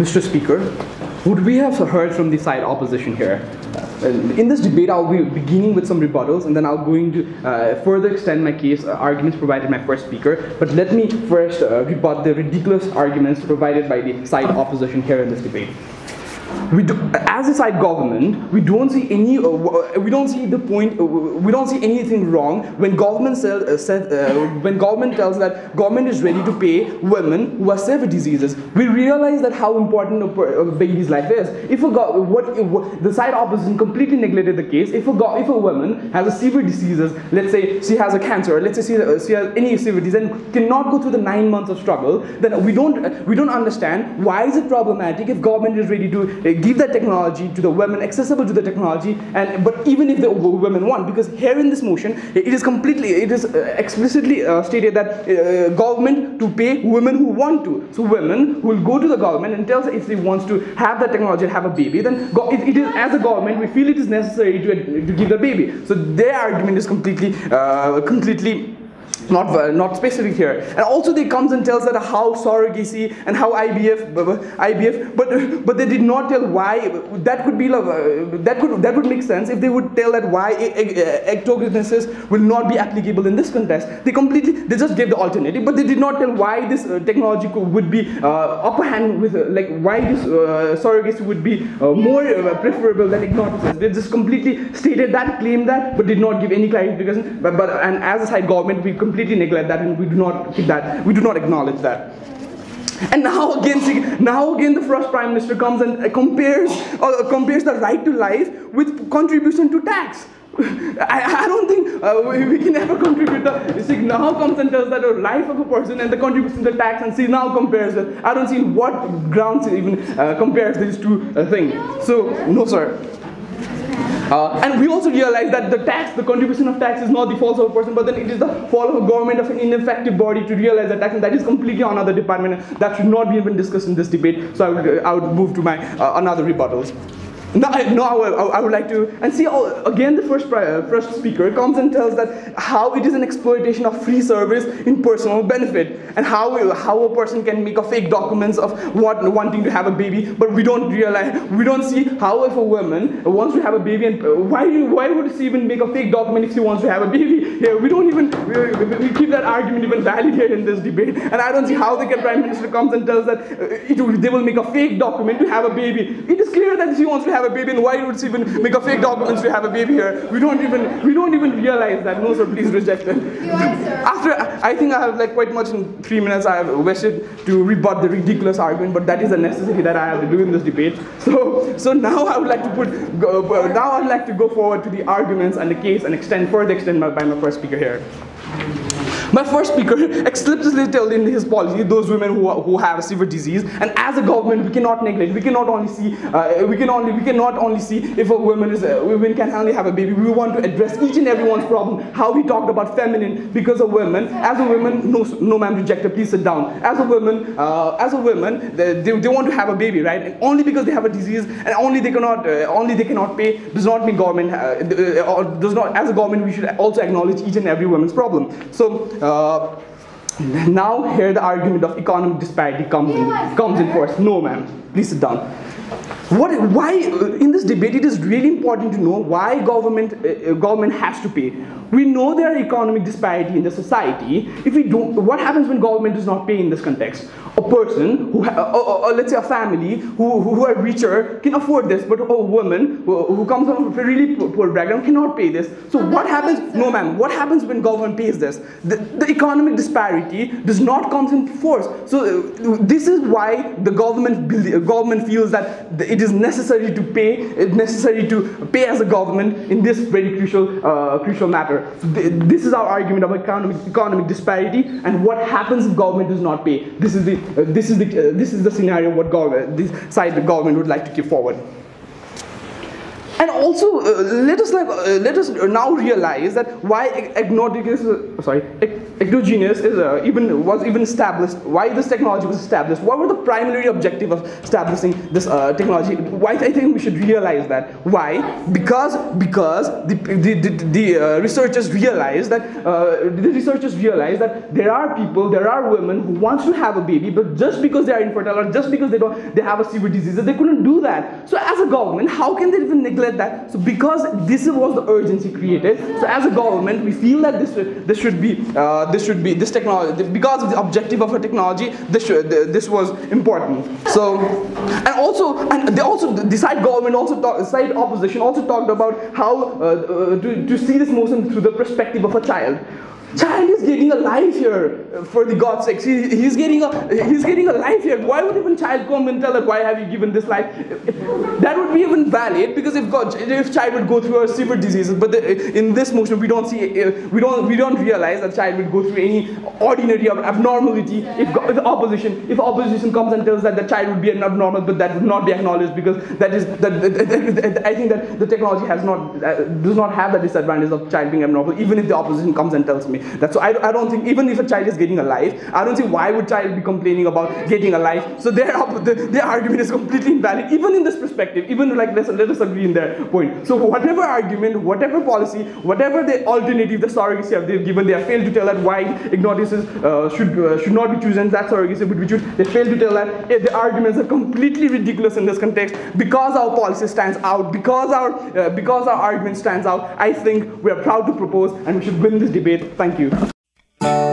Mr. Speaker, would we have heard from the side opposition here? Uh, in this debate, I'll be beginning with some rebuttals, and then I'll going to uh, further extend my case uh, arguments provided by my first speaker. But let me first uh, rebut the ridiculous arguments provided by the side opposition here in this debate we do, as a side government, we don't see any, uh, we don't see the point, uh, we don't see anything wrong when government sell, uh, said, uh, when government tells that government is ready to pay women who are severe diseases. We realize that how important a, baby's life is. If a what, what, the side opposition completely neglected the case. If a if a woman has a severe diseases, let's say she has a cancer, let's say she, uh, she has any severe disease and cannot go through the nine months of struggle, then we don't we don't understand why is it problematic if government is ready to uh, give that technology to the women, accessible to the technology, and but even if the women want, because here in this motion, it is completely, it is uh, explicitly uh, stated that uh, government to pay women who want to. So women will go to the government and tell if they wants to have that technology and have a baby, then it, it is as a government we feel it is necessary to, to give the baby. So their argument is completely, completely not, uh, not specific here. And also they comes and tells that how surrogacy and how IBF, IVF, but but they did not tell why. That could be uh, that could that would make sense if they would tell that why ectogenesis will not be applicable in this context. They completely they just gave the alternative, but they did not tell why this uh, technology would be uh, upper hand with like why this uh, surrogacy would be more preferable than ectogenesis. They just completely stated that, claimed that, but did not give any clarification. But but and as a side government, we completely completely neglect that and we do not keep that, we do not acknowledge that. And now again, now again, the first prime minister comes and compares, uh, compares the right to life with contribution to tax. I, I don't think uh, we, we, can ever contribute. The, see, now comes and tells that the life of a person and the contribution to tax, and see now compares it. I don't see what grounds even uh, compares these two uh, things. So no, sir. Uh, and we also realize that the tax, the contribution of tax is not the fault of a person, but then it is the fault of a government, of an ineffective body to realize that tax, and that is completely another department. That should not be even discussed in this debate. So I would, I would move to my uh, another rebuttals. No, I, no I, would, I would like to, and see, oh, again, the first, uh, first speaker comes and tells that how it is an exploitation of free service in personal benefit, and how, how a person can make a fake documents of what, wanting to have a baby, but we don't realize, we don't see how if a woman wants to have a baby, and uh, why, why would she even make a fake document if she wants to have a baby? Yeah, we don't even, we, we keep that argument even validated in this debate, and I don't see how the Prime Minister comes and tells that uh, it, they will make a fake document to have a baby. It is clear that she wants to have have a baby and why would she even make a fake documents to have a baby here? We don't even we don't even realize that. No, sir, please reject it. After I think I have like quite much in three minutes I have wished to rebut the ridiculous argument, but that is a necessity that I have to do in this debate. So so now I would like to put go, uh, now I'd like to go forward to the arguments and the case and extend further extend my, by my first speaker here. My first speaker explicitly told in his policy those women who, who have a severe disease, and as a government, we cannot neglect. We cannot only see. Uh, we can only. We cannot only see if a woman is. A woman can only have a baby. We want to address each and everyone's problem. How we talked about feminine because a woman, as a woman, no, no ma'am, rejected. Please sit down. As a woman, uh, as a woman, they, they, they, want to have a baby, right? And only because they have a disease, and only they cannot, uh, only they cannot pay, does not mean government. Uh, uh, does not. As a government, we should also acknowledge each and every woman's problem. So. Uh, now here the argument of economic disparity comes in, comes in force. No, ma'am. Please sit down. What, why, in this debate, it is really important to know why government, uh, government has to pay. We know there are economic disparity in the society. If we don't, what happens when government does not pay in this context? A person who, uh, or, or, let's say a family who, who are richer can afford this, but a woman who, who comes from a really poor background cannot pay this. So what happens? No, ma'am. What happens when government pays this? The, the economic disparity does not come into force. So uh, this is why the government government feels that it is necessary to pay, it's necessary to pay as a government in this very crucial, uh, crucial matter. This is our argument of economic, economic disparity and what happens if government does not pay. This is the, uh, this is the, uh, this is the scenario what government, this side the government would like to keep forward. And also uh, let us like uh, let us now realize that why exogenous uh, sorry ectogenesis is uh, even was even established why this technology was established what were the primary objective of establishing this uh, technology why i think we should realize that why? Because because the the, the, the uh, researchers realized that the researchers realized that there are people there are women who want to have a baby but just because they are infertile or just because they don't they have a severe disease they couldn't do that. So as a government how can they even neglect that. So because this was the urgency created, so as a government, we feel that this this should be uh, this should be this technology because of the objective of a technology. This should, this was important. So and also and they also the side government also talk, side opposition also talked about how uh, uh, to, to see this motion through the perspective of a child child is getting a life here for the God's sake. He, he's getting a he's getting a life here. Why would even child come and tell that why have you given this life? That would be even valid because if God if child would go through a severe diseases, but the, in this motion we don't see uh, we don't we don't realize that child would go through any ordinary abnormality. If, if opposition if opposition comes and tells that the child would be an abnormal, but that would not be acknowledged because that is that, that, that, that I think that the technology has not uh, does not have the disadvantage of child being abnormal. Even if the opposition comes and tells me that's why I, I don't think even if a child is getting a life, I don't see why would child be complaining about getting a life. So their the, their argument is completely invalid, even in this perspective. Even like let's let us agree in their point. So whatever argument, whatever policy, whatever the alternative, the surrogacy have they've given, they have failed to tell that why ectogenesis uh, should uh, should not be chosen. That surrogacy would be chosen. They failed to tell that eh, the arguments are completely ridiculous in this context because our policy stands out, because our uh, because our argument stands out. I think we are proud to propose and we should win this debate. Thank you.